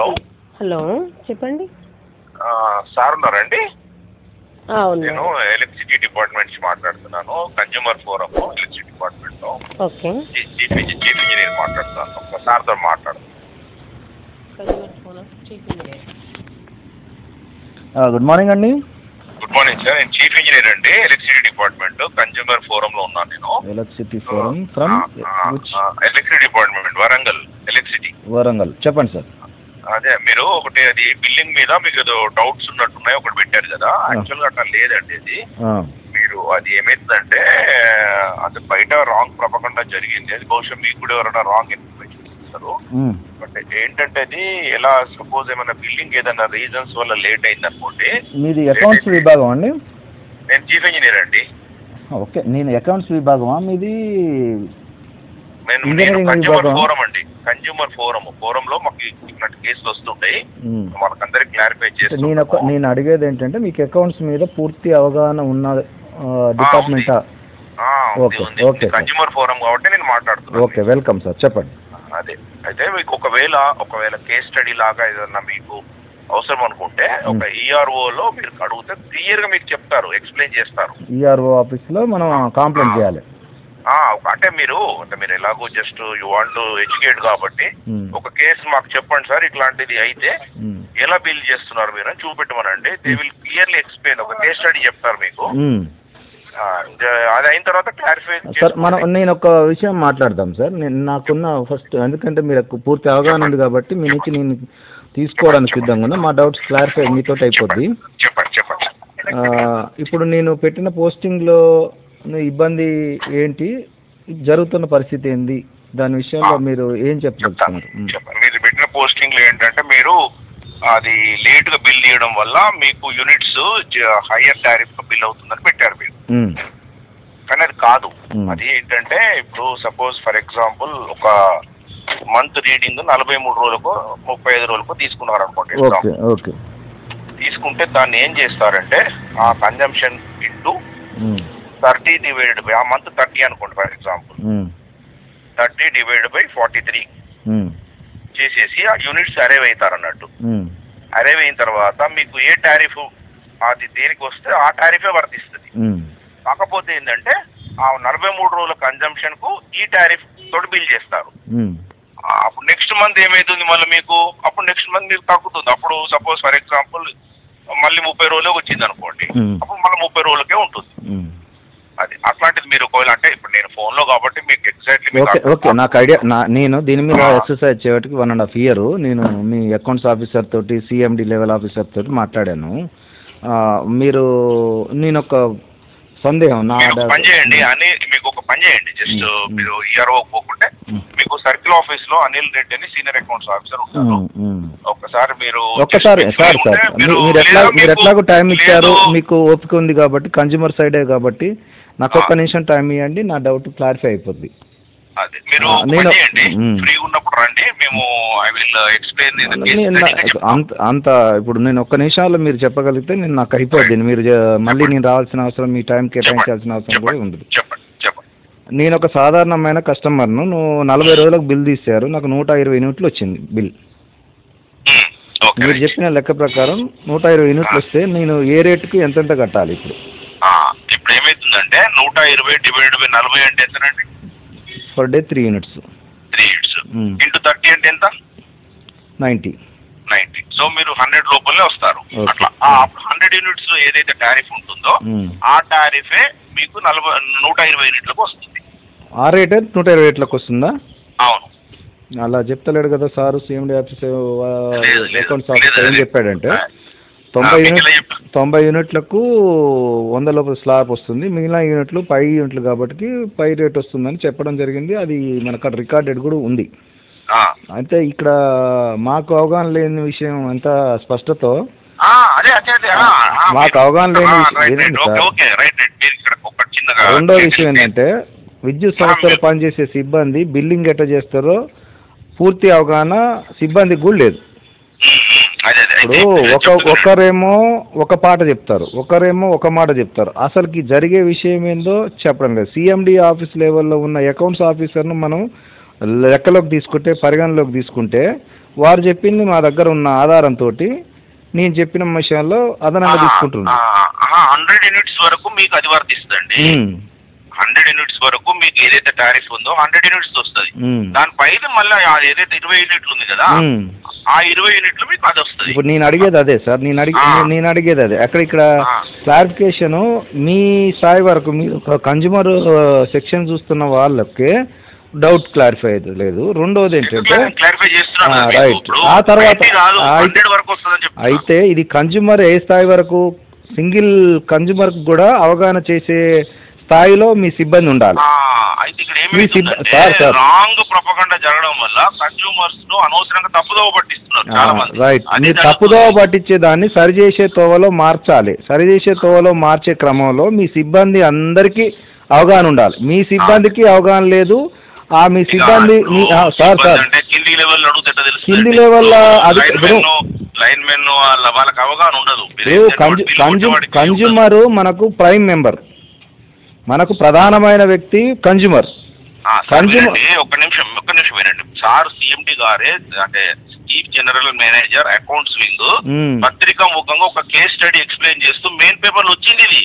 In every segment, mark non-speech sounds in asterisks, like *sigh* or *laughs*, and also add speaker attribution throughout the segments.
Speaker 1: Hello.
Speaker 2: Hello చెప్పండి.
Speaker 1: ఆ, sir ఉన్నారండి? నేను ఎలక్ట్రిసిటీ డిపార్ట్మెంట్ నుంచి మాట్లాడుతున్నాను. Consumer forum electricity department. లో
Speaker 2: ఓకే.
Speaker 1: చీఫ్ చీఫ్ ఇంజ- చీఫ్ ఇంజనీర్ మాట్లాడుతున్నాను. ఒక సార్తో మాట్లాడు.
Speaker 2: Consumer phone chief engineer.
Speaker 3: Good morning అండి.
Speaker 1: Good morning sir. నేను చీఫ్ ఇంజనీర్ అండి. ఎలక్ట్రిసిటీ డిపార్ట్మెంట్ కన్జ్యూమర్ ఫోరం లో ఉన్నాను నేను.
Speaker 3: Electricity forum from
Speaker 1: electricity department Warangal electricity.
Speaker 3: Warangal. చెప్పండి సార్.
Speaker 1: అదే మీరు ఒకటి అది బిల్లింగ్ మీద మీకు ఏదో డౌట్స్ ఉన్నట్టున్నాయి ఒకటి పెట్టారు కదా. యాక్చువల్గా అట్లా లేదండి అది మీరు అది ఏమైందంటే అది బయట రాంగ్ ప్రపకుండా జరిగింది. అది బహుశా మీకు కూడా ఎవరైనా రాంగ్ ఇన్ఫర్మేషన్ ఇస్తారు. బట్ ఏంటంటే అది ఎలా సపోజ్ ఏమైనా బిల్లింగ్ ఏదైనా రీజన్స్ వల్ల లేట్ అయింది అనుకోండి
Speaker 3: మీది అకౌంట్స్ విభాగం అండి?
Speaker 1: నేను చీఫ్ ఇంజనీర్ అండి.
Speaker 3: ఓకే నేను అకౌంట్స్ విభాగమా? మీది
Speaker 1: నేను కన్జ్యూమర్
Speaker 3: విభాగం?
Speaker 1: ఫోరం అండి. కన్జ్యూమర్ ఫోరం ఫోరంలో మాకు ఇట్లాంటి కేసులు వస్తుంటాయి. వాళ్ళకందరికి క్లారిఫై
Speaker 3: నేను ఒక నేను అడిగేది ఏంటంటే మీకు అకౌంట్స్ మీద పూర్తి అవగాహన ఉన్న డిపార్ట్మెంటా ఓకే, ఓకే.
Speaker 1: కన్జ్యూమర్ ఫోరం కాబట్టి నేను మాట్లాడుతున్నాను.
Speaker 3: Okay welcome sir. చెప్పండి.
Speaker 1: అదే. అయితే మీకు ఒకవేళ ఒకవేళ కేస్ స్టడీ లాగా ఏదన్నా మీకు అవసరం అనుకుంటే ఒక ఈఆర్ఓలో మీరు అడిగితే క్లియర్గా మీకు చెప్తారు ఎక్స్ప్లెయిన్ చేస్తారు.
Speaker 3: ఈఆర్ఓ ఆఫీస్లో మనం కంప్లైంట్ చేయాలి.
Speaker 1: అంటే మీరు అంటే మీరు ఎలాగో జస్ట్ యు వాంట్ ఎడ్యుకేట్ కాబట్టి
Speaker 3: మ్మ్.
Speaker 1: ఒక కేసు మాకు చెప్పండి సార్ ఇట్లాంటిది అయితే
Speaker 3: మ్మ్.
Speaker 1: ఎలా బిల్ చేస్తున్నారు మీరు అని చూపెట్టమనండి. దే విల్ క్లియర్లీ ఎక్స్ప్లెయిన్ ఒక కేస్ స్టడీ చెప్తారు మీకు. ఆ, అది అయిన తర్వాత క్లారిఫై
Speaker 3: సార్ మనం నేను ఒక విషయం మాట్లాడదాం సార్. నేను నాకున్న ఫస్ట్ ఎందుకంటే మీరు పూర్తి అవగాహన ఉంది కాబట్టి మీ నుంచి నేను తీసుకోవడానికి సిద్ధంగా ఉన్నా. మా డౌట్స్ క్లారిఫై మీతో అయిపోద్ది.
Speaker 1: చెప్పండి చెప్పండి
Speaker 3: ఆ, ఇప్పుడు నేను పెట్టిన పోస్టింగ్లో ఇబ్బంది ఏంటి? జరుగుతున్న పరిస్థితి ఏంది? దాని విషయంలో మీరు ఏం.
Speaker 1: చెప్పండి. మీరు పెట్టిన పోస్టింగ్లు ఏంటంటే మీరు అది లేట్గా బిల్ తీయడం వల్ల మీకు యూనిట్స్ హయ్యర్ టారిఫ్ బిల్ అవుతుందని పెట్టారు మీరు. కానీ అది కాదు. అది ఏంటంటే ఇప్పుడు సపోజ్ ఫర్ ఎగ్జాంపుల్ ఒక మంత్ రీడింగ్ నలభై మూడు రోజులకు ముప్పై ఐదు రోజులకు తీసుకున్నారు అనుకోండి తీసుకుంటే దాన్ని ఏం చేస్తారంటే ఆ consumption into. Thirty divided by ఆ మంత్ థర్టీ అనుకోండి for example. Thirty divided by forty three. చేసేసి ఆ యూనిట్స్ అరేవ్ అవుతారు అన్నట్టు. అరేవ్ అయిన తర్వాత మీకు ఏ టారిఫ్ అది దేనికి వస్తే ఆ టారిఫే వర్తిస్తుంది. కాకపోతే ఏంటంటే ఆ నలభై మూడు రోజుల కన్జంప్షన్కు ఈ టారిఫ్ తోటి బిల్ చేస్తారు అప్పుడు నెక్స్ట్ మంత్ ఏమైతుంది మళ్ళీ మీకు అప్పుడు నెక్స్ట్ మంత్ మీకు తగ్గుతుంది అప్పుడు సపోజ్ ఫర్ ఎగ్జాంపుల్ మళ్ళీ ముప్పై రోజులే వచ్చింది అనుకోండి. అప్పుడు మళ్ళీ ముప్పై రోజులకే ఉంటుంది. అది అట్లాంటిది మీరు ఒకవేళ అంటే ఇప్పుడు నేను ఫోన్లో కాబట్టి మీకు ఎగ్జాక్ట్లీ
Speaker 3: ఓకే ఓకే నాకు ఐడియా నా నేను దీని మీద ఎక్సర్సైజ్ చేయడానికి వన్ అండ్ హాఫ్ ఇయర్ నేను మీ అకౌంట్స్ ఆఫీసర్ తోటి సిఎండి లెవెల్ ఆఫీసర్ తోటి మాట్లాడాను. మీరు నేను ఒక సందేహం నా
Speaker 1: పని చేయండి అని మీకు ఒక పని చేయండి. జస్ట్. మీరు ఈఆర్ఓ పోకుంటే. మీకు సర్కిల్ ఆఫీస్లో అనిల్ రెడ్డి అని సీనియర్ అకౌంట్స్ ఆఫీసర్ ఉంటారు. ఒక్కసారి మీరు
Speaker 3: ఒక్కసారి సార్ సార్. మీరు ఎట్లా మీరు ఎట్లాగో టైం ఇచ్చారు మీకు ఓపిక ఉంది కాబట్టి కన్జ్యూమర్ సైడే కాబట్టి నాకు ఒక్క నిమిషం టైం ఇవ్వండి నా డౌట్ క్లారిఫై అయిపోద్ది.
Speaker 1: అదే మీరు
Speaker 3: నేను-
Speaker 1: చేయండి
Speaker 3: మ్మ్.
Speaker 1: ఫ్రీ ఉన్నప్పుడు రండి మేము ఐ విల్ ఎక్స్ప్లెయిన్
Speaker 3: నేను నా- అంత అంత ఇప్పుడు నేను ఒక్క నిమిషాల్లో మీరు చెప్పగలిగితే నేను నాకు అయిపోద్ది. మీరు మళ్ళీ నేను రావాల్సిన అవసరం మీ టైం కేటాయించాల్సిన అవసరం కూడా ఉండదు. నేను ఒక సాధారణమైన కస్టమర్ను నువ్వు నలభై రోజులకు బిల్ తీశారు నాకు నూట ఇరవై యూనిట్లు వచ్చింది బిల్.
Speaker 1: ఓకే
Speaker 3: మీరు. చెప్పిన లెక్క ప్రకారం నూట ఇరవై యూనిట్లు వస్తే నేను ఏ రేటుకి ఎంతెంత కట్టాలి ఇప్పుడు?
Speaker 1: ఇప్పుడు ఏమైతుందంటే నూట ఇరవై డివైడ్ బై నలభై అంటే ఎంతనండి?
Speaker 3: Per day three units
Speaker 1: three
Speaker 3: hmm.
Speaker 1: Into thirty అంటే ఎంత?
Speaker 3: నైంటీ
Speaker 1: నైన్టీ సో మీరు హండ్రెడ్ లోపలే వస్తారు. అట్లా. హండ్రెడ్ యూనిట్స్లో ఏదైతే టారిఫ్ ఉంటుందో
Speaker 3: మ్మ్.
Speaker 1: ఆ టారిఫే మీకు నలభై నూట ఇరవై యూనిట్లకు వస్తుంది.
Speaker 3: ఆ రేటే నూట ఇరవై ఎట్లకు వస్తుందా?
Speaker 1: అవును.
Speaker 3: అలా చెప్తలేడు కదా sir CMD office. Accounts officer ఏం చెప్పాడంటే తొంభై యూనిట్. తొంభై యూనిట్లకు వంద లోపల స్లాబ్ వస్తుంది. మిగిలిన యూనిట్లు పై యూనిట్లు కాబట్టి పై రేట్ వస్తుందని చెప్పడం జరిగింది. అది మనకు రికార్డెడ్ కూడా ఉంది. అయితే ఇక్కడ మాకు అవగాహన లేని విషయం ఎంత స్పష్టతో మాకు అవగాహన లేని రెండో విషయం ఏంటంటే విద్యుత్ సంస్థలో పనిచేసే సిబ్బంది బిల్లింగ్ ఎట్లా చేస్తారో పూర్తి అవగాహన సిబ్బందికి కూడా లేదు. ఇప్పుడు *laughs* ఒక. ఒకరేమో ఒక పాట చెప్తారు ఒకరేమో ఒక మాట చెప్తారు. అసలుకి జరిగే విషయం ఏందో చెప్పడం లేదు. సిఎండి ఆఫీస్ లెవెల్లో ఉన్న అకౌంట్స్ ఆఫీసర్ను మనం లెక్కలోకి తీసుకుంటే పరిగణలోకి తీసుకుంటే వారు చెప్పింది మా దగ్గర ఉన్న ఆధారంతో నేను చెప్పిన విషయాల్లో అదనంగా తీసుకుంటున్నాను.
Speaker 1: హండ్రెడ్ యూనిట్స్ వరకు మీకు అది హండ్రెడ్ యూనిట్స్ వరకు మీకు ఏదైతే టారిఫ్ ఉందో హండ్రెడ్ యూనిట్స్ వస్తుంది.
Speaker 3: ఉమ్,
Speaker 1: దాని పైన మళ్ళీ ఏదైతే ఇరవై యూనిట్లు ఉంది కదా. ఆ ఇరవై యూనిట్లు మీకు అది వస్తుంది
Speaker 3: ఇప్పుడు నేను అడిగేది అదే సార్ నేను అడిగి. నేను అడిగేది అదే అక్కడ ఇక్కడ. క్లారిఫికేషన్ మీ స్థాయి వరకు మీరు ఒక కన్జ్యూమర్ సెక్షన్ చూస్తున్న వాళ్ళకి డౌట్ క్లారిఫై లేదు రెండోది ఏంటంటే. రైట్. ఆ తర్వాత-
Speaker 1: 90 కాదు
Speaker 3: ఆ, అయితే-
Speaker 1: హండ్రెడ్ వరకు వస్తుందని చెప్తున్నా
Speaker 3: అయితే ఇది కన్జ్యూమర్ ఏ స్థాయి వరకు సింగిల్ కన్జ్యూమర్ కూడా అవగాహన చేసే స్థాయిలో మీ సిబ్బంది ఉండాలి.
Speaker 1: అయితే ఇక్కడ ఏమైందంటే. రాంగ్ ప్రపగండ జరగడం వల్ల కన్స్యూమర్స్ను అనవసరంగా తప్పుదోవ పట్టిస్తున్నారు చాలా మంది
Speaker 3: రైట్. తప్పుదోవ పట్టించే దాన్ని సరిచేసే తోవలో మార్చాలి. సరిచేసే తోవలో మార్చే క్రమంలో మీ సిబ్బంది అందరికీ అవగాహన ఉండాలి. మీ సిబ్బందికి అవగాహన లేదు. ఆ మీ సిబ్బంది సార్ సార్.
Speaker 1: కింది లెవెల్
Speaker 3: కింది level లో అది-
Speaker 1: లైన్ మెన్ వాళ్ళ వాళ్ళకి అవగాహన ఉండదు.
Speaker 3: కన్జ్యూమర్ మనకు ప్రైమ్ మెంబర్. మనకు ప్రధానమైన వ్యక్తి కన్జ్యూమర్ కన్జ్యూమర్-
Speaker 1: ఒక్క నిమిషం ఒక్క నిమిషం వినండి. సార్ సిఎండి గారే అంటే chief general manager accounts wing. పత్రికా ముఖంగా ఒక కేస్ స్టడీ ఎక్స్ప్లెయిన్ చేస్తూ మెయిన్ పేపర్లో వచ్చింది ఇది.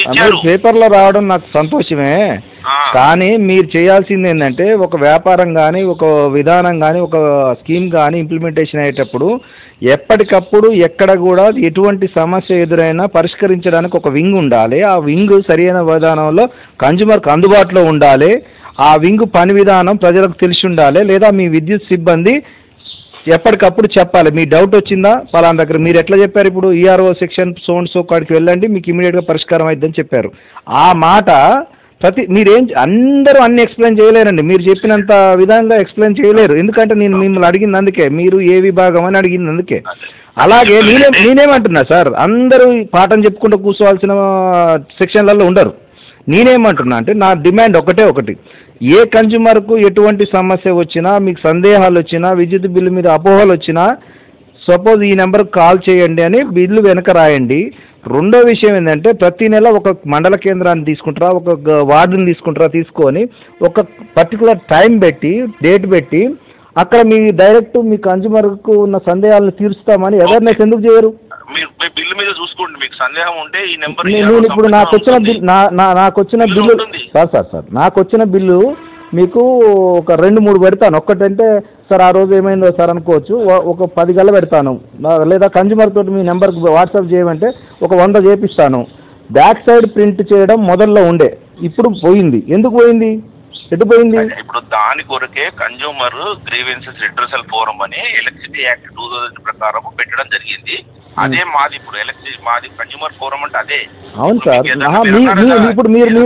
Speaker 1: ఇచ్చారు.
Speaker 3: పేపర్లో రావడం నాకు సంతోషమే. కానీ మీరు చేయాల్సింది ఏంటంటే ఒక వ్యాపారం కానీ ఒక విధానం కానీ ఒక స్కీమ్ కానీ ఇంప్లిమెంటేషన్ అయ్యేటప్పుడు ఎప్పటికప్పుడు ఎక్కడ కూడా ఎటువంటి సమస్య ఎదురైనా పరిష్కరించడానికి ఒక వింగ్ ఉండాలి. ఆ వింగ్ సరైన విధానంలో కన్జ్యూమర్కి అందుబాటులో ఉండాలి. ఆ వింగ్ పని విధానం ప్రజలకు తెలిసి ఉండాలి. లేదా మీ విద్యుత్ సిబ్బంది ఎప్పటికప్పుడు చెప్పాలి. మీ డౌట్ వచ్చిందా? ఫలానా దగ్గర. మీరు ఎట్లా చెప్పారు ఇప్పుడు? ఈఆర్ఓ సెక్షన్ సోన్ సో కాడికి వెళ్ళండి మీకు ఇమీడియట్గా పరిష్కారం అవుతుందని చెప్పారు. ఆ మాట ప్రతి మీరేం అందరూ అన్ని ఎక్స్ప్లెయిన్ చేయలేరండి. మీరు చెప్పినంత విధంగా ఎక్స్ప్లెయిన్ చేయలేరు. ఎందుకంటే నేను మిమ్మల్ని అడిగింది అందుకే. మీరు ఏ విభాగం అని అడిగింది అందుకే. అలాగే నేనే నేనేమంటున్నా సార్ అందరూ పాఠం చెప్పుకుంటూ కూర్చోవాల్సిన సెక్షన్లలో ఉండరు. నేనేమంటున్నా అంటే నా డిమాండ్ ఒకటే ఒకటి. ఏ కన్జ్యూమర్కు ఎటువంటి సమస్య వచ్చినా మీకు సందేహాలు వచ్చినా విద్యుత్ బిల్లు మీద అపోహలు వచ్చినా సపోజ్ ఈ నెంబర్కి కాల్ చేయండి అని బిల్లు వెనక రాయండి. రెండో విషయం ఏంటంటే ప్రతి నెల ఒక మండల కేంద్రాన్ని తీసుకుంటారా ఒక వార్డుని తీసుకుంటారా తీసుకొని ఒక పర్టికులర్ టైం పెట్టి డేట్ పెట్టి అక్కడ మీ డైరెక్ట్ మీ కన్జ్యూమర్కు ఉన్న సందేహాలను తీరుస్తామని అవేర్నెస్ ఎందుకు చేయరు?
Speaker 1: మీ బిల్లు మీద చూసుకోండి మీకు సందేహం ఉంటే ఈ నెంబర్
Speaker 3: నేను ఇప్పుడు నాకు వచ్చిన బిల్ నా నాకు వచ్చిన
Speaker 1: బిల్లు.
Speaker 3: సార్ సార్ సార్ నాకు వచ్చిన బిల్లు మీకు ఒక రెండు మూడు పెడతాను. ఒక్కటంటే సార్ ఆ రోజు ఏమైందో సార్ అనుకోవచ్చు. ఒక పది గల్ల పెడతాను. లేదా కన్జ్యూమర్ తోటి మీ నెంబర్కి వాట్సాప్ చేయమంటే ఒక వంద చేపిస్తాను. బ్యాక్ సైడ్ ప్రింట్ చేయడం మొదల్లో ఉండే. ఇప్పుడు పోయింది. ఎందుకు పోయింది? ఎటు పోయింది
Speaker 1: ఇప్పుడు దాని కొరకే కన్జ్యూమర్ గ్రీవెన్సెస్ రిట్రసల్ ఫోరం అని ఎలక్ట్రిసిటీ యాక్ట్ టూ థౌసండ్ ప్రకారం పెట్టడం జరిగింది. అదే మాది ఇప్పుడు ఎలక్ట్రిసిటీ మాది కన్జ్యూమర్ ఫోరం అంటే అదే.
Speaker 3: అవును సార్. ఇప్పుడు మీరు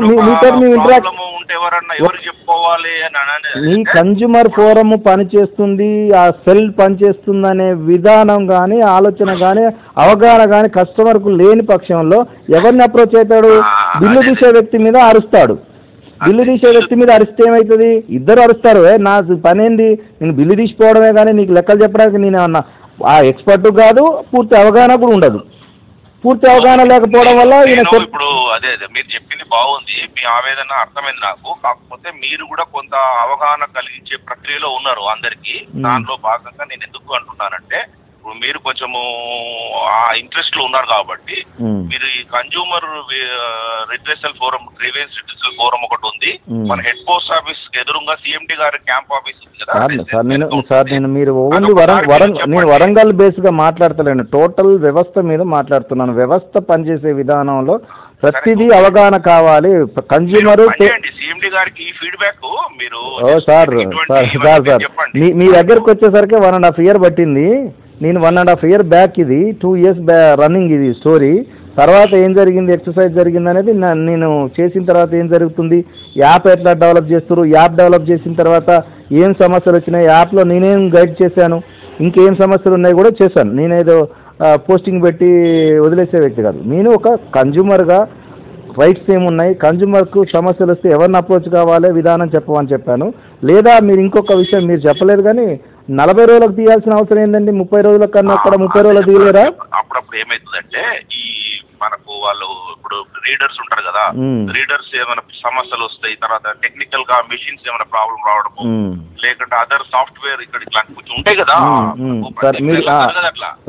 Speaker 1: ఉంటే ఎవరన్నా ఎవరు చెప్పుకోవాలి అని
Speaker 3: మీ కన్జ్యూమర్ ఫోరం పనిచేస్తుంది ఆ సెల్ పనిచేస్తుందనే విధానం కానీ ఆలోచన కానీ అవగాహన కానీ కస్టమర్కు లేని పక్షంలో ఎవరిని అప్రోచ్ అవుతాడు బిల్లు. తీసే వ్యక్తి మీద అరుస్తాడు. బిల్లు తీసే వ్యక్తి మీద అరిస్తే ఏమవుతుంది ఇద్దరు అరుస్తారు. నా పని ఏంది నేను బిల్లు తీసిపోవడమే కానీ నీకు లెక్కలు చెప్పడానికి నేను అన్న ఆ ఎక్స్పర్ట్ కాదు పూర్తి అవగాహన కూడా ఉండదు. పూర్తి అవగాహన లేకపోవడం వల్ల
Speaker 1: ఇప్పుడు అదే అదే మీరు చెప్పింది బాగుంది. మీ ఆవేదన అర్థమైంది నాకు. కాకపోతే మీరు కూడా కొంత అవగాహన కలిగించే ప్రక్రియలో ఉన్నారు అందరికీ. దానిలో భాగంగా నేను ఎందుకు అంటున్నానంటే ఇప్పుడు మీరు కొంచెము ఆ ఇంట్రెస్ట్లో ఉన్నారు కాబట్టి. మీరు ఈ consumer redressal forum grievance redressal forum ఒకటి ఉంది. మన హెడ్ పోస్ట్ ఆఫీస్ ఎదురుగా సిఎండి గారి క్యాంప్ ఆఫీస్ ఉంది
Speaker 3: సార్ నేను. సార్ నేను మీరు ఓన్లీ నేను. వరంగల్ బేస్గా మాట్లాడతలేను. టోటల్ వ్యవస్థ మీద మాట్లాడుతున్నాను. వ్యవస్థ పనిచేసే విధానంలో ప్రతిదీ అవగాహన కావాలి. కన్జ్యూమర్
Speaker 1: సిఎండి గారికి ఈ ఫీడ్బ్యాక్ మీరు
Speaker 3: సార్ సార్ సార్ మీ దగ్గరకు వచ్చేసరికి వన్ అండ్ హాఫ్ ఇయర్ పట్టింది. నేను one and half year back ఇది టూ ఇయర్స్ బ్యా రన్నింగ్ ఇది స్టోరీ తర్వాత ఏం జరిగింది ఎక్సర్సైజ్ జరిగింది అనేది నేను చేసిన తర్వాత ఏం జరుగుతుంది? యాప్ ఎట్లా డెవలప్ చేస్తారు యాప్ డెవలప్ చేసిన తర్వాత ఏం సమస్యలు వచ్చినాయి? యాప్లో నేనేం గైడ్ చేశాను? ఇంకేం సమస్యలు ఉన్నాయి కూడా చేశాను. నేనేదో పోస్టింగ్ పెట్టి వదిలేసే వ్యక్తి కాదు. నేను ఒక కన్జ్యూమర్గా రైట్స్ ఏమున్నాయి? కన్జ్యూమర్కు సమస్యలు వస్తే ఎవరిని అప్రోచ్ కావాలి? విధానం చెప్పమని చెప్పాను. లేదా మీరు ఇంకొక విషయం మీరు చెప్పలేదు కానీ నలభై రోజులకు తీయాల్సిన అవసరం ఏంటండి ముప్పై రోజుల కన్నా అక్కడ ముప్పై రోజులకు తీయలేరా?
Speaker 1: అప్పుడప్పుడు ఏమవుతుందంటే ఈ రీడర్స్ ఉంటారు కదా. రీడర్స్ ఏమైనా సమస్యలు వస్తాయి తర్వాత టెక్నికల్గా మిషన్స్ ఏమైనా ప్రాబ్లం రావడము. లేకుంటే అదర్ సాఫ్ట్వేర్ ఇక్కడ ఇట్లాంటి కొంచెం ఉంటాయి కదా.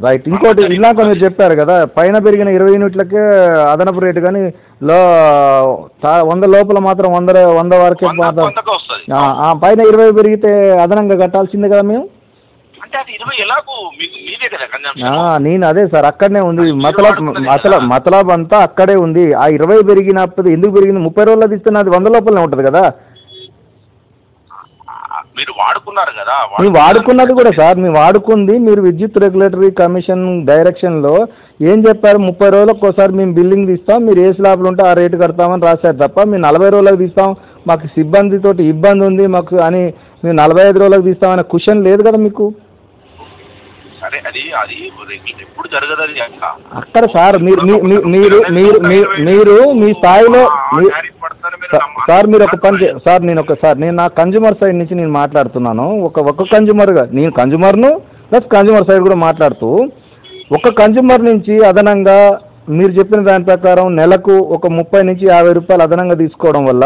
Speaker 3: రైట్. ఇంకోటి ఇందాక మీరు చెప్పారు కదా పైన పెరిగిన ఇరవై యూనిట్లకే అదనపు రేటు కానీ లో వంద లోపల మాత్రం వంద వంద వరకే పైన ఇరవై పెరిగితే అదనంగా కట్టాల్సిందే కదా మేము?
Speaker 1: అంటే అది ఇరవై ఎలాగో మీకు మీదే కదా
Speaker 3: ఆ,
Speaker 1: కన్జంప్షన్
Speaker 3: నేను అదే సార్ అక్కడనే ఉంది.
Speaker 1: మీరు
Speaker 3: మతలబ్ మతలబ్. మతలబ్ అంతా అక్కడే ఉంది. ఆ ఇరవై పెరిగినప్పుడు ఎందుకు పెరిగింది? ముప్పై రోజుల్లో ఇస్తే అది వంద లోపలనే ఉంటుంది కదా.
Speaker 1: మీరు వాడుకున్నారు కదా
Speaker 3: మేము వాడుకున్నది కూడా సార్. మేము వాడుకుంది మీరు విద్యుత్ రెగ్యులేటరీ కమిషన్ డైరెక్షన్లో ఏం చెప్పారు? ముప్పై రోజులకు ఒకసారి మేము బిల్లింగ్ తీస్తాం. మీరు ఏ స్లాబ్లు ఉంటే ఆ రేటు కడతామని రాశారు తప్ప మేము నలభై రోజులకు తీస్తాం. మాకు సిబ్బందితోటి ఇబ్బంది ఉంది మాకు అని మేము నలభై ఐదు రోజులకు తీస్తామనే క్వశ్చన్ లేదు కదా మీకు?
Speaker 1: అది అది ఎప్పుడు జరగదు అది.
Speaker 3: అక్కడ సార్ మీరు మీరు మీరు మీ- మీరు? మీ స్థాయిలో సార్ మీరు ఒక పని సార్ నేను ఒక సార్ నేను నా కన్జ్యూమర్ సైడ్ నుంచి నేను మాట్లాడుతున్నాను. ఒక ఒక కన్జ్యూమర్గా నేను కన్జ్యూమర్ను ప్లస్ కన్జ్యూమర్ సైడ్ కూడా మాట్లాడుతూ ఒక కన్జ్యూమర్ నుంచి అదనంగా మీరు చెప్పిన దాని ప్రకారం నెలకు ఒక ముప్పై నుంచి యాభై రూపాయలు అదనంగా తీసుకోవడం వల్ల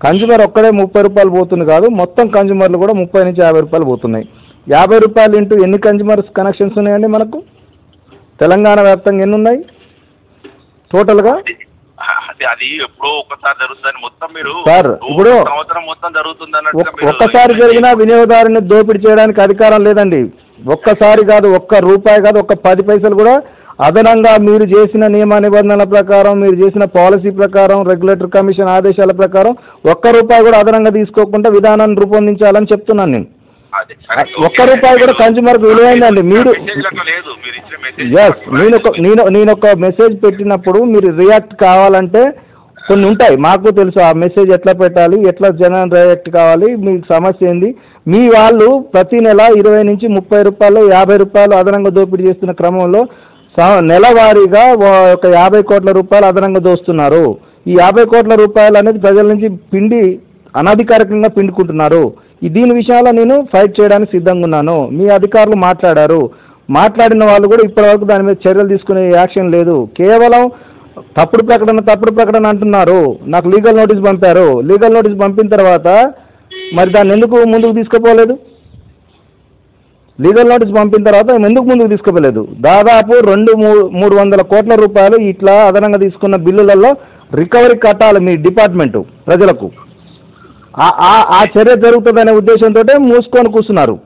Speaker 3: కన్జ్యూమర్ ఒక్కడే ముప్పై రూపాయలు పోతుంది కాదు మొత్తం కన్జ్యూమర్లు కూడా ముప్పై నుంచి యాభై రూపాయలు పోతున్నాయి. యాభై రూపాయలు ఇంటూ ఎన్ని కన్జ్యూమర్స్ కనెక్షన్స్ ఉన్నాయండి మనకు? తెలంగాణ వ్యాప్తంగా ఎన్ని ఉన్నాయి? టోటల్గా
Speaker 1: అది అది ఎప్పుడో ఒకసారి జరుగుతుంది మొత్తం మీరు
Speaker 3: సార్, ఇప్పుడు-
Speaker 1: సంవత్సరం మొత్తం జరుగుతుంది
Speaker 3: ఒక్కసారి జరిగినా వినియోగదారుని దోపిడీ చేయడానికి అధికారం లేదండి. ఒక్కసారి కాదు ఒక్క రూపాయి కాదు ఒక్క పది పైసలు కూడా అదనంగా మీరు చేసిన నియమ నిబంధనల ప్రకారం మీరు చేసిన పాలసీ ప్రకారం రెగ్యులేటర్ కమిషన్ ఆదేశాల ప్రకారం ఒక్క రూపాయి కూడా అదనంగా తీసుకోకుండా విధానాన్ని రూపొందించాలని చెప్తున్నాను నేను. ఒక్క. రూపాయి కూడా కన్జ్యూమర్కి విలువైందండి. మీరు- ఎస్ నేను ఒక నేను నేను ఒక మెసేజ్ పెట్టినప్పుడు మీరు రియాక్ట్ కావాలంటే కొన్ని ఉంటాయి. మాకు తెలుసు ఆ మెసేజ్ ఎట్లా పెట్టాలి ఎట్లా జనం రియాక్ట్ కావాలి మీ సమస్య ఏంది? మీ వాళ్ళు ప్రతి నెల ఇరవై నుంచి ముప్పై రూపాయలు యాభై రూపాయలు అదనంగా దోపిడీ చేస్తున్న క్రమంలో స- నెలవారీగా ఒక యాభై కోట్ల రూపాయలు అదనంగా దోస్తున్నారు. ఈ యాభై కోట్ల రూపాయలు అనేది ప్రజల నుంచి పిండి అనధికారికంగా పిండుకుంటున్నారు. దీని విషయాల్లో నేను ఫైట్ చేయడానికి సిద్ధంగా ఉన్నాను. మీ అధికారులు మాట్లాడారు. మాట్లాడిన వాళ్ళు కూడా ఇప్పటివరకు దాని మీద చర్యలు తీసుకునే యాక్షన్ లేదు. కేవలం తప్పుడు ప్రకటన తప్పుడు ప్రకటన అంటున్నారు. నాకు లీగల్ నోటీస్ పంపారు. లీగల్ నోటీస్ పంపిన తర్వాత మరి దాన్ని ఎందుకు ముందుకు తీసుకుపోలేదు? లీగల్ నోటీస్ పంపిన తర్వాత ఎందుకు ముందుకు తీసుకుపోలేదు? దాదాపు రెండు మూడు మూడు వందల కోట్ల రూపాయలు ఇట్లా అదనంగా తీసుకున్న బిల్లులలో రికవరీ కట్టాలి మీ డిపార్ట్మెంటు ప్రజలకు. ఆ- చర్య జరుగుతుందనే ఉద్దేశంతో మూసుకొని కూర్చున్నారు.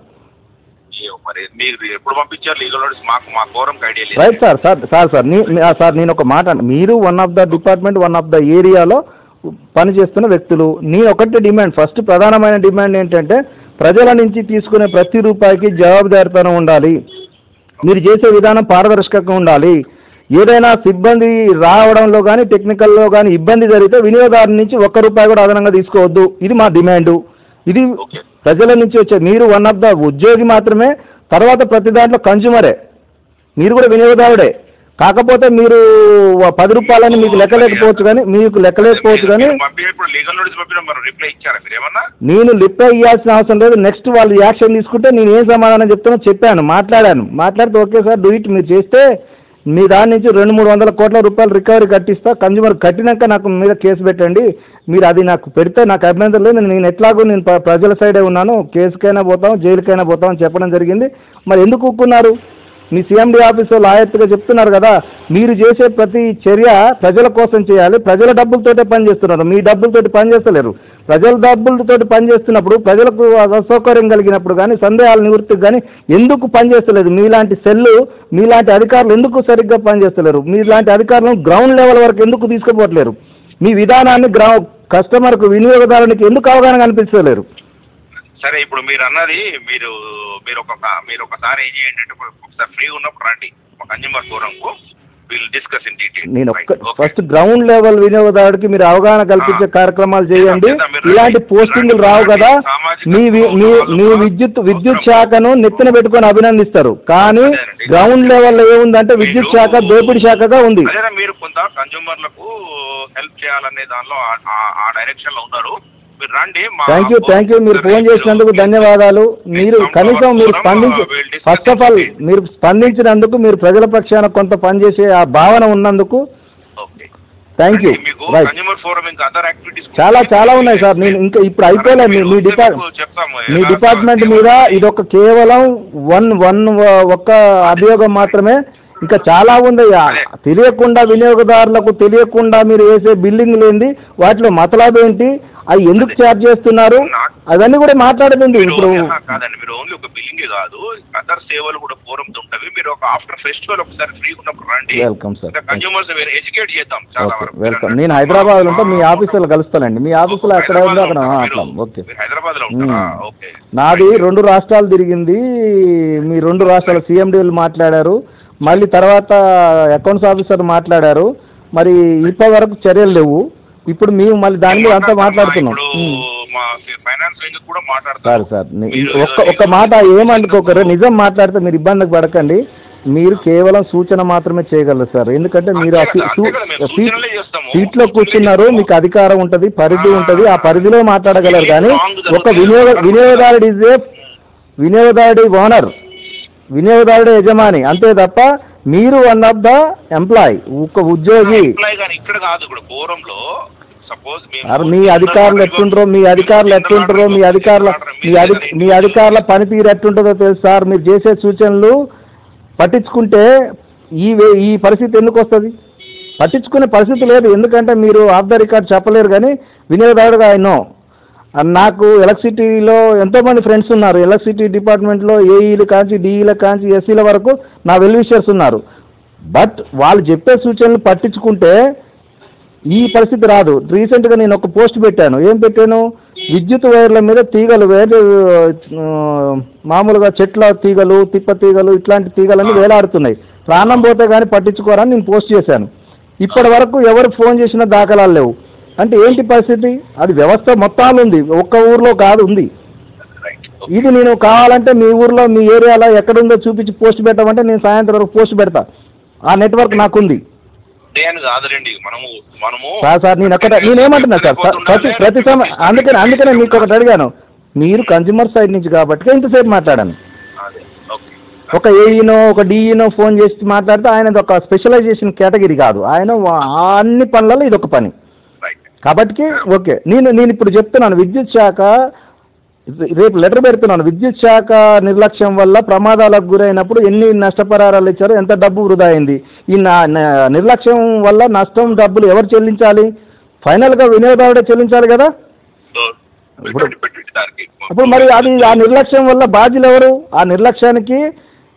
Speaker 3: Right sir sir sir sir sir నేను ఒక మాట. మీరు one of the department one of the ఏరియాలో పనిచేస్తున్న వ్యక్తులు. నీ ఒకటి డిమాండ్ ఫస్ట్ ప్రధానమైన డిమాండ్ ఏంటంటే ప్రజల నుంచి తీసుకునే ప్రతి రూపాయికి జవాబుదారితనం ఉండాలి. మీరు చేసే విధానం పారదర్శకంగా ఉండాలి. ఏదైనా సిబ్బంది రావడంలో కానీ టెక్నికల్లో కానీ ఇబ్బంది జరిగితే వినియోగదారు నుంచి ఒక్క రూపాయి కూడా అదనంగా తీసుకోవద్దు. ఇది మా డిమాండు. ఇది ప్రజల నుంచి వచ్చే మీరు వన్ ఆఫ్ ద ఉద్యోగి మాత్రమే తర్వాత ప్రతి దాంట్లో కన్జ్యూమరే మీరు కూడా వినియోగదారుడే. కాకపోతే మీరు పది రూపాయలని మీకు లెక్కలేకపోవచ్చు కానీ మీకు లెక్కలేకపోవచ్చు కానీ
Speaker 1: రిప్లై
Speaker 3: నేను లిప్ ఇవ్వాల్సిన అవసరం లేదు. నెక్స్ట్ వాళ్ళు యాక్షన్ తీసుకుంటే నేను ఏం సమాధానం చెప్తానో చెప్పాను మాట్లాడాను. మాట్లాడితే ఓకే సార్ డూ ఇట్ మీరు చేస్తే మీ దాని నుంచి రెండు మూడు వందల కోట్ల రూపాయలు రికవరీ కట్టిస్తా కన్జ్యూమర్ కట్టినాక నాకు మీద కేసు పెట్టండి. మీరు అది నాకు పెడితే నాకు అభ్యంతరం లేదు. నేను ఎట్లాగో నేను ప్రజల సైడే ఉన్నాను. కేసుకైనా పోతాం జైలుకైనా పోతాం అని చెప్పడం జరిగింది. మరి ఎందుకు ఒప్పుకున్నారు? మీ సీఎండీ ఆఫీసు లాయర్గా చెప్తున్నారు కదా మీరు చేసే ప్రతి చర్య ప్రజల కోసం చేయాలి. ప్రజల డబ్బులతోటే పని చేస్తున్నారు మీ డబ్బులతోటి పని చేస్తలేరు ప్రజల డబ్బులతో పనిచేస్తున్నప్పుడు ప్రజలకు అసౌకర్యం కలిగినప్పుడు కానీ సందేహాల నివృత్తికి కానీ ఎందుకు పనిచేస్తలేదు? మీలాంటి సెల్లు మీలాంటి అధికారులు ఎందుకు సరిగ్గా పనిచేస్తలేరు? మీలాంటి అధికారులను గ్రౌండ్ లెవెల్ వరకు ఎందుకు తీసుకుపోవట్లేరు? మీ విధానాన్ని గ్రా కస్టమర్కు వినియోగదారునికి ఎందుకు అవగాహన కనిపించలేరు
Speaker 1: సరే ఇప్పుడు మీరు అన్నది మీరు మీరు ఒక మీరు ఒకసారి ఏం చేయండి అంటే ఒకసారి ఫ్రీ ఉన్నప్పుడు రండి. మా కన్జ్యూమర్ ఫోరంకు
Speaker 3: నేను ఒక్క ఫస్ట్ గ్రౌండ్ లెవెల్ వినియోగదారుడికి మీరు అవగాహన కల్పించే కార్యక్రమాలు చేయండి. ఇలాంటి పోస్టింగ్లు రావు కదా. మీ మీ విద్యుత్ విద్యుత్ శాఖను నెత్తిన పెట్టుకొని అభినందిస్తారు. కానీ గ్రౌండ్ లెవెల్లో ఏముందంటే విద్యుత్ శాఖ దోపిడీ శాఖగా ఉంది.
Speaker 1: మీరు కొంత కన్జ్యూమర్లకు హెల్ప్ చేయాలనే దానిలో ఆ- ఆ- ఆ డైరెక్షన్లో ఉన్నారు. మీరు రండి మా
Speaker 3: థ్యాంక్ యూ థ్యాంక్ యూ మీరు ఫోన్ చేసినందుకు ధన్యవాదాలు. మీరు కనీసం మీరు స్పందించి ఫస్ట్ ఆఫ్ ఆల్ మీరు స్పందించినందుకు మీరు ప్రజల పక్షాన కొంత పనిచేసే ఆ భావన ఉన్నందుకు థ్యాంక్ యూ చాలా చాలా ఉన్నాయి. సార్. నేను ఇంకా ఇప్పుడు అయిపోలే. మీ మీ డిపార్ట్
Speaker 1: చెప్తాము.
Speaker 3: మీ డిపార్ట్మెంట్ మీద ఇది ఒక కేవలం వన్ వన్ ఒక్క అభియోగం మాత్రమే. ఇంకా చాలా ఉంది. ఆ, తెలియకుండా వినియోగదారులకు తెలియకుండా మీరు వేసే బిల్లింగ్ లేనిది వాటిలో మతలాభం అవి ఎందుకు ఛార్జ్ చేస్తున్నారు? అవన్నీ కూడా మాట్లాడుతుంది ఇప్పుడు.
Speaker 1: కాదండి మీరు ఓన్లీ ఒక బిల్లింగ్ కాదు. అదర్ సేవలు కూడా ఫోరమ్స్ ఉంటవి మీరు ఒక ఆఫ్టర్ ఫెస్టివల్ ఒకసారి ఫ్రీ ఉన్నప్పుడు రండి.
Speaker 3: వెల్కమ్ సార్
Speaker 1: కన్జ్యూమర్స్ ఎడ్యుకేట్ చేద్దాం. చాలా
Speaker 3: వెల్కమ్ నేను హైదరాబాద్లో ఉంటా మీ ఆఫీసులో కలుస్తానండి మీ ఆఫీసులో ఎక్కడ ఉందో అక్కడ ఆ, అట్లా ఓకే. హైదరాబాద్లో.
Speaker 1: ఓకే.
Speaker 3: నాది రెండు రాష్ట్రాలు తిరిగింది. మీ రెండు రాష్ట్రాల సీఎండీలు మాట్లాడారు. మళ్ళీ తర్వాత అకౌంట్స్ ఆఫీసర్ మాట్లాడారు. మరి ఇప్పటి వరకు చర్యలు లేవు. ఇప్పుడు మేము మళ్ళీ దాని మీద అంతా మాట్లాడుతున్నాం. సార్ సార్ ఒక్క ఒక్క మాట ఏమనుకోకరు నిజం మాట్లాడితే మీరు ఇబ్బందికి పడకండి. మీరు కేవలం సూచన మాత్రమే చేయగలరు సార్. ఎందుకంటే మీరు. సీట్లో కూర్చున్నారు మీకు అధికారం ఉంటుంది పరిధి ఉంటుంది ఆ పరిధిలో మాట్లాడగలరు కానీ ఒక. వినియోగ వినియోగదారుడు ఇస్ ఏ వినియోగదారుడి ఓనర్ వినియోగదారుడి యజమాని. అంతే తప్ప మీరు వన్ ఆఫ్ ద ఎంప్లాయ్ ఒక ఉద్యోగి.
Speaker 1: ఎంప్లాయ్ కానీ ఇక్కడ కాదు ఇప్పుడు ఫోరంలో సపోజ్
Speaker 3: అరే మీ అధికారులు ఎట్టుంటారో మీ అధికారులు ఎట్టుంటారో మీ అధికారుల మీ అధి మీ అధికారుల పనితీరు ఎట్టుంటుందో తెలుసు సార్. మీరు చేసే సూచనలు పట్టించుకుంటే ఈ ఈ పరిస్థితి ఎందుకు వస్తుంది? పట్టించుకునే పరిస్థితి లేదు. ఎందుకంటే మీరు ఆఫ్ ద రికార్డ్ చెప్పలేరు కానీ వినియోగదారుడుగా ఆయన నాకు ఎలక్ట్రిసిటీలో ఎంతోమంది ఫ్రెండ్స్ ఉన్నారు. ఎలక్ట్రిసిటీ డిపార్ట్మెంట్లో ఏఈలు కాంచి డిఈల కాంచి ఎస్సీల వరకు నా వెల్విషర్స్ ఉన్నారు. బట్ వాళ్ళు చెప్పే సూచనలు పట్టించుకుంటే ఈ పరిస్థితి రాదు. రీసెంట్గా నేను ఒక పోస్ట్ పెట్టాను. ఏం పెట్టాను? విద్యుత్ వైర్ల మీద తీగలు వేరే మామూలుగా చెట్ల తీగలు తిప్ప తీగలు ఇట్లాంటి తీగలన్నీ వేలాడుతున్నాయి. ప్రాణం పోతే కానీ పట్టించుకోరని నేను పోస్ట్ చేశాను. ఇప్పటి వరకు ఎవరు ఫోన్ చేసిన దాఖలాలు లేవు. అంటే ఏంటి పరిస్థితి? అది వ్యవస్థ మొత్తాలు ఉంది. ఒక్క ఊర్లో కాదు ఉంది. ఇది నేను కావాలంటే మీ ఊర్లో మీ ఏరియాలో ఎక్కడుందో చూపించి పోస్ట్ పెట్టమంటే నేను సాయంత్రం వరకు పోస్ట్ పెడతా. ఆ నెట్వర్క్ నాకుంది.
Speaker 1: కాదులేండి మనము మనము
Speaker 3: సార్ సార్ నేను ఒక్కటే నేనేమంటున్నా సార్ ప్ర- ప్రతి ప్రతి సమయం అందుకని అందుకనే మీకు ఒకటి అడిగాను. మీరు కన్జ్యూమర్ సైడ్ నుంచి కాబట్టి ఇంతసేపు మాట్లాడాను ఒక ఏఈనో ఒక డిఈనో ఫోన్ చేసి మాట్లాడితే ఆయన ఒక స్పెషలైజేషన్ కేటగిరీ కాదు. ఆయన అన్ని పనులలో ఇది ఒక పని. కాబట్టి ఓకే నేను నేను ఇప్పుడు చెప్తున్నాను విద్యుత్ శాఖ రేపు లెటర్ పెడుతున్నాను విద్యుత్ శాఖ నిర్లక్ష్యం వల్ల ప్రమాదాలకు గురైనప్పుడు ఎన్ని నష్టపరిహారాలు ఇచ్చారో ఎంత డబ్బు వృధా అయింది? ఈ నా- నిర్లక్ష్యం వల్ల నష్టం డబ్బులు ఎవరు చెల్లించాలి? ఫైనల్గా వినియోగదారుడే చెల్లించాలి కదా? ఇప్పుడు- మరి అది ఆ నిర్లక్ష్యం వల్ల బాధ్యులు ఎవరు? ఆ నిర్లక్ష్యానికి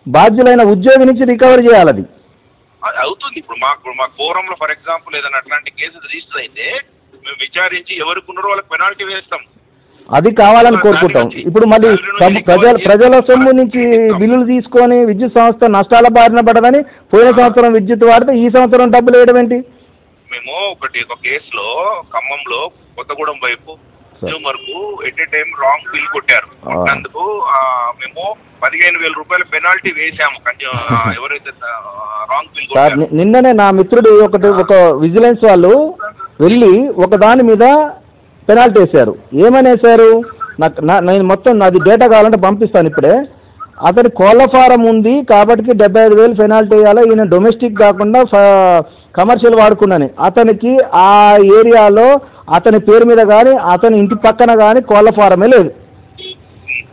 Speaker 3: బాధ్యులైన ఉద్యోగి నుంచి రికవర్ చేయాలి అది.
Speaker 1: అవుతుంది. ఇప్పుడు మాకు మా ఫోరంలో ఫర్ ఎగ్జాంపుల్ ఏదైనా అట్లాంటి కేసు రిజిస్టర్ అయితే విచారించి ఎవరికి ఉన్నారో వాళ్ళకి పెనాల్టీ వేస్తాం.
Speaker 3: అది కావాలని కోరుకుంటాం. ఇప్పుడు మళ్ళీ ప్రజల ప్రజల సొమ్ము నుంచి బిల్లులు తీసుకొని విద్యుత్ సంస్థ నష్టాల బారిన పడదని పోయిన సంవత్సరం విద్యుత్ వాడితే ఈ సంవత్సరం డబ్బులు వేయడం ఏంటి?
Speaker 1: మేము ఒకటి ఒక కేసులో ఖమ్మంలో కొత్తగూడెం వైపు కన్జ్యూమర్కు at a time wrong bill కొట్టారు.
Speaker 3: ఆ,
Speaker 1: మేము పదిహేను వేల రూపాయల పెనాల్టీ వేసాము *laughs* ఎవరైతే రాంగ్ బిల్
Speaker 3: నిన్ననే నా మిత్రుడు ఒకటి ఒక విజిలెన్స్ వాళ్ళు వెళ్ళి ఒక దాని మీద పెనాల్టీ వేశారు. ఏమని వేశారు నాకు నా నేను మొత్తం నాది డేటా కావాలంటే పంపిస్తాను ఇప్పుడే. అతని కోళ్ళ ఫారం ఉంది కాబట్టి డెబ్బై ఐదు వేలు పెనాల్టీ వేయాలి. ఈయన డొమెస్టిక్ కాకుండా కమర్షియల్ వాడుకున్నాను. అతనికి ఆ ఏరియాలో అతని పేరు మీద కానీ అతని ఇంటి పక్కన కానీ కోళ్ళ ఫారమే లేదు.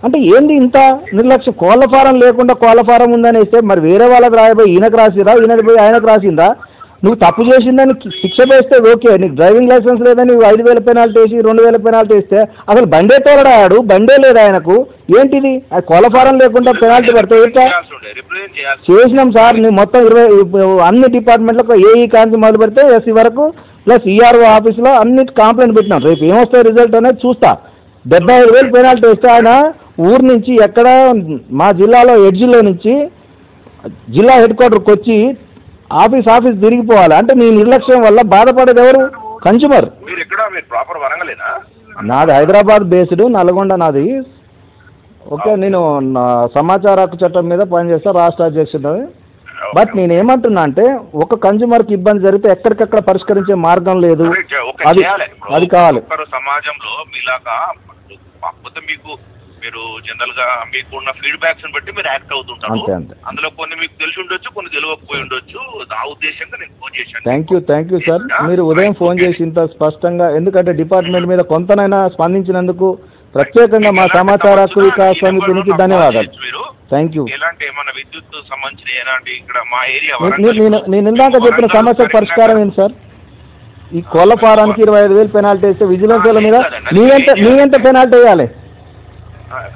Speaker 3: అంటే ఏంది ఇంత నిర్లక్ష్యం? కోళ్ళ ఫారం లేకుండా కోళ్ళ ఫారం ఉందనేస్తే మరి వేరే వాళ్ళకి రాయబోయి ఈయనకు రాసిరా ఈయనకి పోయి ఆయనకు రాసిందా? నువ్వు తప్పు చేసిందని శిక్ష వేస్తే ఓకే నీకు డ్రైవింగ్ లైసెన్స్ లేదని నువ్వు ఐదు వేల పెనాల్టీ వేసి రెండు వేల పెనాల్టీ వేస్తే అసలు బండే తోలడాడు బండే లేదు ఆయనకు? ఏంటిది? అది కోళ్ళ లేకుండా పెనాల్టీ పడితే ఎట్లా? చేసినాం సార్ నువ్వు మొత్తం ఇరవై అన్ని డిపార్ట్మెంట్లకు ఏఈ కాంతి మొదలు పెడితే ఎస్సీ వరకు ప్లస్ ఈఆర్ఓ ఆఫీస్లో అన్నిటి కంప్లైంట్ పెట్టినాం. రేపు ఏమొస్తాయి రిజల్ట్ అనేది చూస్తా. డెబ్బై ఐదు వేలు పెనాల్టీ వేస్తే ఆయన ఊరు నుంచి ఎక్కడ మా జిల్లాలో ఎడ్జిలో నుంచి జిల్లా హెడ్ క్వార్టర్కి వచ్చి ఆఫీస్ ఆఫీస్ తిరిగిపోవాలి. అంటే నీ నిర్లక్ష్యం వల్ల బాధపడేది ఎవరు? కన్జ్యూమర్
Speaker 1: మీరు ఎక్కడ మీరు ప్రాపర్ వరంగలేనా?
Speaker 3: నాది హైదరాబాద్ బేస్డ్ నల్గొండ నాది. ఓకే నేను సమాచార హక్కు చట్టం మీద పనిచేస్తా రాష్ట్ర అధ్యక్షుడు బట్ నేను ఏమంటున్నా అంటే ఒక కన్జ్యూమర్కి ఇబ్బంది జరిగితే ఎక్కడికక్కడ పరిష్కరించే మార్గం లేదు. అది అది కావాలి.
Speaker 1: సమాజంలో మీలాగా మీకు మీరు జనరల్గా మీకు ఉన్న ఫీడ్బ్యాక్స్ బట్టి మీరు యాక్ట్ అవుతుంటారు.
Speaker 3: అంతే, అంతే.
Speaker 1: అందులో కొన్ని మీకు తెలిసి ఉండొచ్చు కొన్ని తెలియకపోయి ఉండొచ్చు. ఆ ఉద్దేశంగా నేను ఫోన్ చేశాను.
Speaker 3: Thank you thank you sir మీరు ఉదయం ఫోన్ చేసి ఇంత స్పష్టంగా ఎందుకంటే డిపార్ట్మెంట్ మీద కొంతనైనా స్పందించినందుకు ప్రత్యేకంగా మా సమాచార హక్కు వికాస్ సమితి నుంచి ధన్యవాదాలు.
Speaker 1: మీరు.
Speaker 3: థ్యాంక్ యూ
Speaker 1: ఎలాంటి ఏమైనా విద్యుత్ సంబంధించిన ఎలాంటి ఇక్కడ మా ఏరియా
Speaker 3: నేను నేను నేను ఇందాక చెప్పిన సమస్య పరిష్కారం ఏంటి సార్ ఈ కోళ్ళ ఫారానికి ఇరవై ఐదు వేలు పెనాల్టీ వేస్తే విజిలెన్స్ వాళ్ళ మీద నీ ఎంత పెనాల్టీ వేయాలి.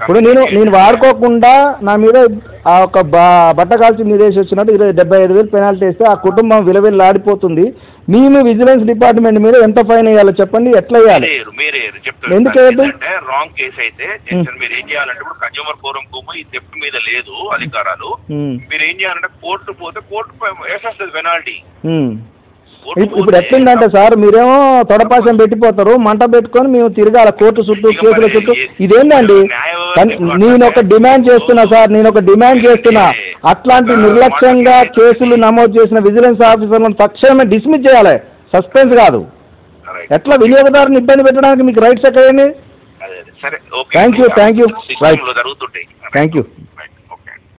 Speaker 3: ఇప్పుడు నేను నేను వాడుకోకుండా నా మీద ఆ ఒక బ బట్ట కాల్చి మీద వేసి వచ్చినట్టు ఇరవై డెబ్బై ఐదు వేలు పెనాల్టీ వేస్తే ఆ కుటుంబం విలువెల్లాడిపోతుంది. మేము విజిలెన్స్ డిపార్ట్మెంట్ మీద ఎంత ఫైన్ వేయాలో చెప్పండి ఎట్లా వేయాలి? ఎందుకు
Speaker 1: రాంగ్ కేసు అయితే మీరు ఏం చేయాలంటే ఇప్పుడు కన్జ్యూమర్ ఫోరం కోము ఈ థెఫ్ట్ మీద లేదు అధికారాలు. మీరు ఏం చేయాలంటే కోర్టు పోతే కోర్టు వేసేస్తుంది పెనాల్టీ
Speaker 3: ఇప్పుడు ఎట్లుందంటే సార్ మీరేమో తొడపాసం పెట్టిపోతారు మంట పెట్టుకొని మేము తిరగాల కోర్టు చుట్టూ కేసుల చుట్టూ. ఇదేంటండి నేను ఒక డిమాండ్ చేస్తున్నా సార్ నేను ఒక డిమాండ్ చేస్తున్నా. అట్లాంటి నిర్లక్ష్యంగా కేసులు నమోదు చేసిన విజిలెన్స్ ఆఫీసర్లను తక్షణమే డిస్మిస్ చేయాలి. సస్పెన్స్ కాదు. ఎట్లా వినియోగదారుని ఇబ్బంది పెట్టడానికి మీకు రైట్స్ ఎక్కడండి? thank you.
Speaker 1: సిస్టంలో జరుగుతుంటాయి.
Speaker 3: Thank you